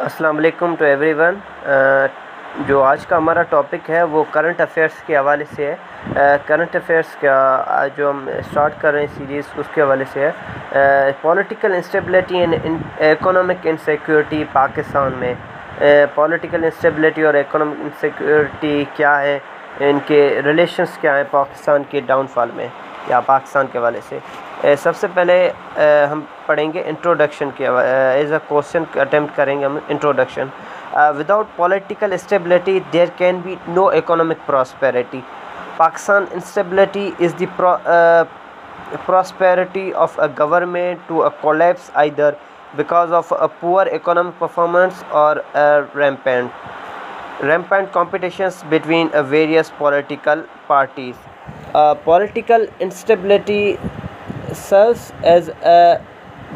السلام علیکم to every one جو آج کا ہمارا ٹاپک ہے وہ کرنٹ افیئرس کے حوالے سے ہے۔ کرنٹ افیئرس کا جو ہم اسٹارٹ کر رہے ہیں سیریز اس کے حوالے سے ہے۔ Political instability and economic insecurity Pakistan میں۔ پولیٹیکل انسٹیبلٹی اور اکنامک انسیکیورٹی کیا ہے؟ ان کے ریلیشنس کیا ہیں پاکستان کے ڈاؤن فال میں یا پاکستان کے حوالے سے۔ سب سے پہلے ہم پڑھیں گے انٹروڈکشن کے ایز اے کوشچن اٹیمپٹ کریں گے ہم introduction without political stability there can be no economic prosperity Pakistan instability is the prosperity of a government to a collapse either because of a poor economic performance اور rampant rampant competitions between various political parties political instability serves as a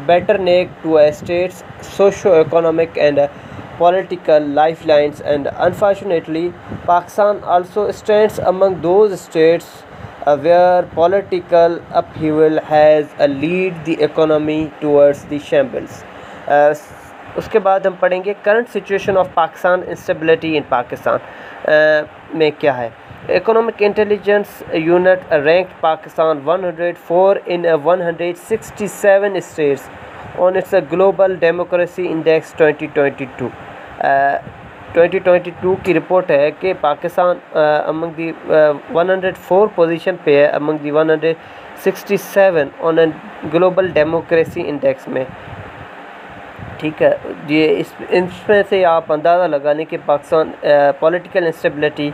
bottleneck to a state's socio-economic and political lifelines and unfortunately Pakistan also stands among those states uh, where political upheaval has lead the economy towards the shambles. Uh, اس کے بعد ہم پڑھیں گے current situation of Pakistan instability in Pakistan میں کیا ہے؟ Economic Intelligence Unit rank Pakistan one hundred four in one hundred sixty seven states اور it's a Global Democracy Index twenty twenty two twenty twenty two کی report ہے کہ Pakistan among the one hundred four position پہ ہے among the one hundred sixty seven on a Global Democracy Index میں۔ ٹھیک ہے۔ یہ اس اس میں سے آپ اندازہ لگا لیں کہ پاکستان پولیٹیکل انسٹیبلٹی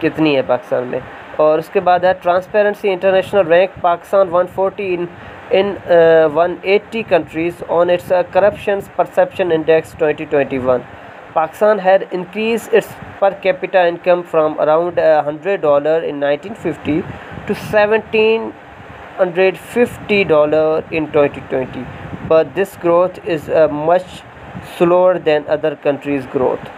کتنی ہے پاکستان میں۔ اور اس کے بعد ہے Transparency International rank Pakistan one forty in in one eighty countries on its Corruption Perception Index twenty twenty one Pakistan had increase its per capita income from around hundred dollar in nineteen fifty two seventeen hundred fifty dollar in twenty twenty but this growth is uh, much slower than other countries growth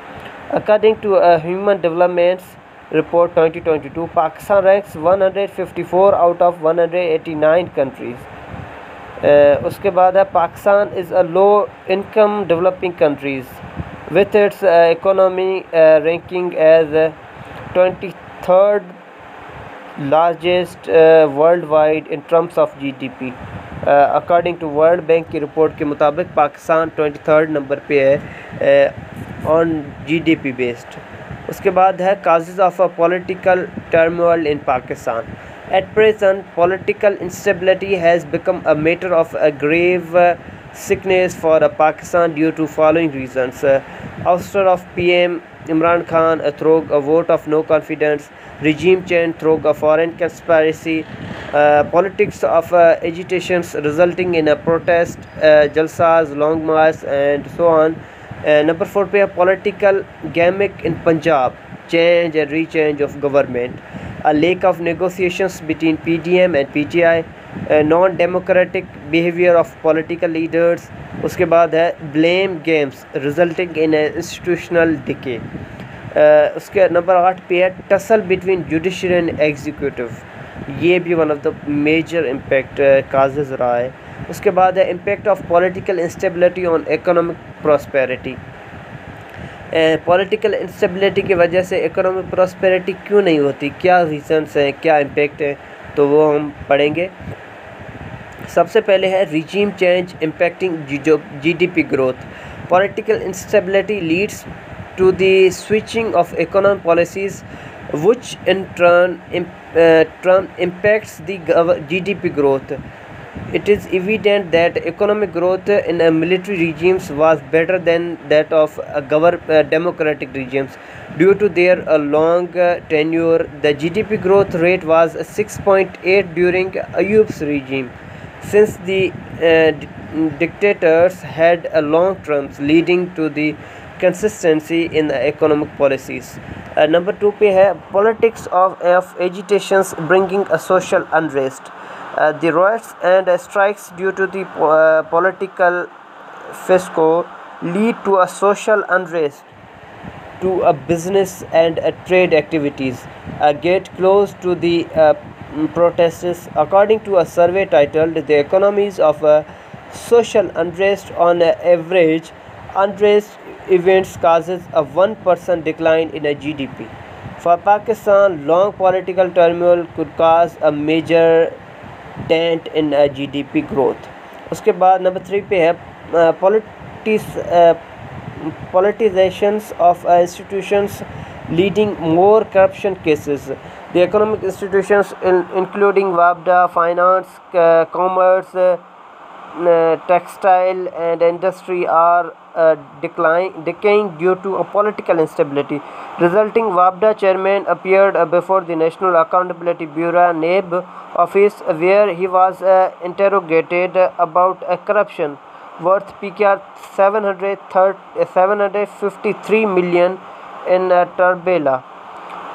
according to uh, human developments report 2022 pakistan ranks 154 out of 189 countries uh, उसके बाद है Pakistan is a low income developing countries with its uh, economy uh, ranking as uh, 23rd largest uh, worldwide in terms of GDP According to World Bank کی report کے مطابق Pakistan twenty third number پہ ہے آن جی D پی based اس کے بعد ہے causes of a political turmoil in Pakistan at present political instability has become a matter of a grave sickness for a Pakistan due to following reasons officer of P M Imran Khan through a vote of no confidence, regime change through a foreign conspiracy, uh, politics of uh, agitations resulting in a protest, uh, jalsas, long march and so on. Uh, number 4 पे political gimmick in Punjab, change and rechange of government, a lack of negotiations between PDM and PTI, non democratic behaviour of political leaders اس کے بعد ہے blame games resulting in institutional decay اس کے number آٹھ پہ ہے tussle between judiciary and executive یہ بھی one of the major impact causes رہا ہے۔ اس کے بعد ہے impact of political instability on economic prosperity political instability کی وجہ سے اکنامک پراسپیرٹی کیوں نہیں ہوتی؟ کیا ریزنس ہیں؟ کیا امپیکٹ ہیں؟ تو وہ ہم پڑھیں گے۔ سب سے پہلے ہے regime change impacting G D P growth political instability leads to the switching of economic policies which in turn turn impacts the G D P growth It is evident that economic growth in military regimes was better than that of government uh, democratic regimes. Due to their uh, long tenure, the GDP growth rate was 6.8 during Ayub's regime since the uh, dictators had long terms leading to the consistency in the economic policies. Uh, number two पे है politics of, of agitations bringing a social unrest. Uh, the riots and uh, strikes due to the uh, political fiasco lead to a social unrest to a business and a trade activities uh, get close to the uh, protests according to a survey titled the economies of a social unrest on average unrest events causes a 1% decline in a GDP. For Pakistan, long political turmoil could cause a major dent in G D P growth. اس کے بعد number three پہ ہے politics politicisations of institutions leading more corruption cases. The economic institutions including وابڈا، finance commerce uh, uh, textile and industry are uh, decline, decaying due to a political instability. Resulting WAPDA chairman appeared uh, before the National Accountability Bureau NAB office where he was interrogated about corruption worth PKR 753 million in uh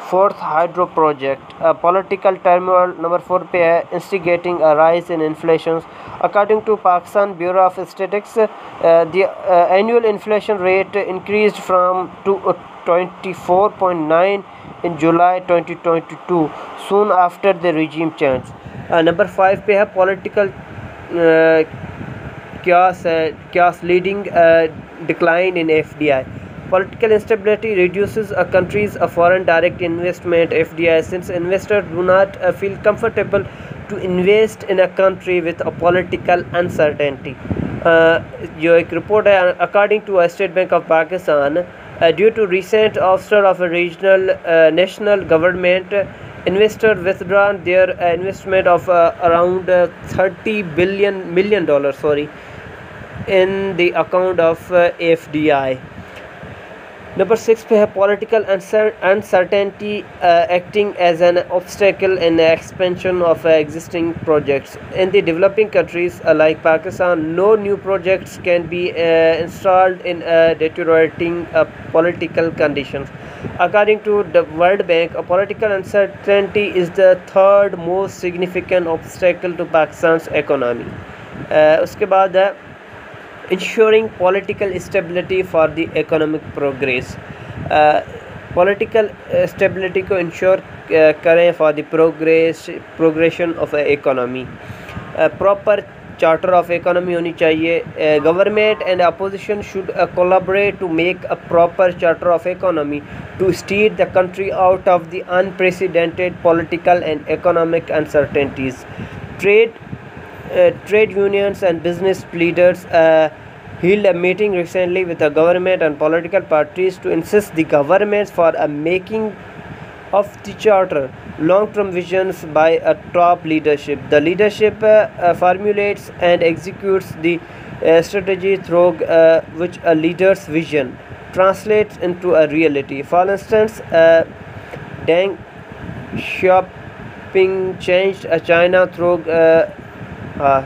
Fourth hydro project. A political turmoil number four पे है instigating a rise in inflation. According to Pakistan Bureau of Statistics, uh, the uh, annual inflation rate increased from to 24.9 in July 2022, soon after the regime change. Uh, number five पे है political uh, chaos, uh, chaos leading a decline in FDI. Political instability reduces a country's uh, foreign direct investment FDI since investors do not uh, feel comfortable to invest in a country with a political uncertainty. जो एक report है according to state bank of Pakistan due to recent ouster of a regional uh, national government investor withdrawn their uh, investment of uh, around 30 billion million dollars sorry in the account of uh, FDI. Number six पे है political uncertainty uh, acting as an obstacle in the expansion of uh, existing projects. In the developing countries uh, like Pakistan, no new projects can be uh, installed in uh, deteriorating uh, political conditions. According to the World Bank, a political uncertainty is the third most significant obstacle to Pakistan's economy. उसके बाद है ensuring political stability for the economic progress uh, political uh, stability को ensure uh, करें for the progress progression of a economy uh, proper charter of economy होनी चाहिए uh, government and opposition should uh, collaborate to make a proper charter of economy to steer the country out of the unprecedented political and economic uncertainties trade uh, trade unions and business leaders uh, held a meeting recently with the government and political parties to insist the governments for a making of the charter long-term visions by a top leadership. The leadership uh, uh, formulates and executes the uh, strategy through which a leader's vision translates into a reality. For instance, Deng Xiaoping changed a China through uh,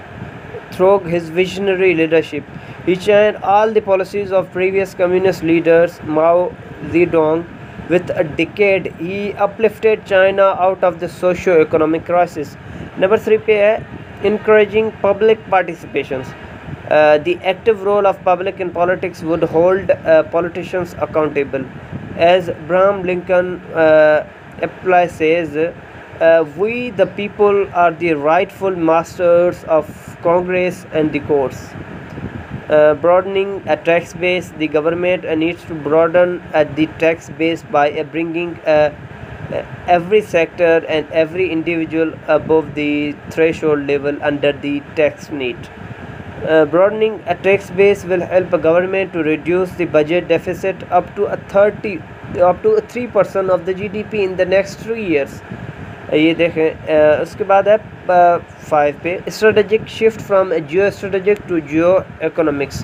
through his visionary leadership. He changed all the policies of previous communist leaders, Mao Zedong. With a decade, he uplifted China out of the socio-economic crisis. Number three पे encouraging public participations. Uh, the active role of public in politics would hold uh, politicians accountable. As Abraham Lincoln uh, says, uh, we the people are the rightful masters of Congress and the courts. Uh, broadening a tax base, the government uh, needs to broaden uh, the tax base by uh, bringing uh, every sector and every individual above the threshold level under the tax net. broadening a tax base will help a government to reduce the budget deficit up to a 30 up to 3% of the GDP in the next three years. یہ دیکھیں اس کے بعد ہے five پہ strategic shift from geo strategic to geo economics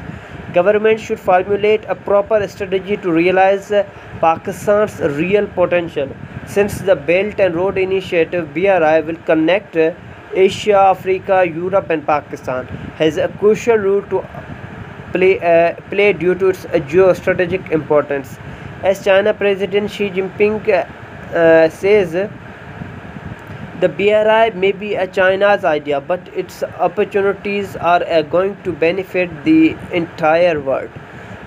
government should formulate a proper strategy to realise Pakistan's real potential since the Belt and Road Initiative B R I will connect Asia Africa Europe and Pakistan has a crucial role to play play due to its geo strategic importance as China president Xi Jinping says the BRI may be a China's idea, but its opportunities are uh, going to benefit the entire world.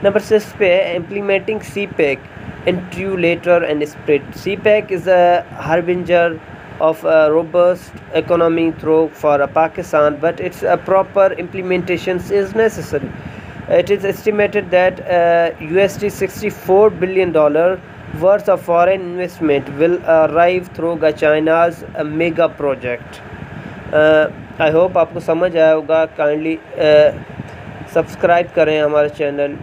Number six, implementing CPEC into later and spread. CPEC is a harbinger of a robust economy through for Pakistan, but its a proper implementation is necessary. it is estimated that uh, USD 64 billion dollar worth of foreign investment will arrive through the China's mega project I hope آپ کو سمجھ آیا ہوگا kindly subscribe کریں ہمارے channel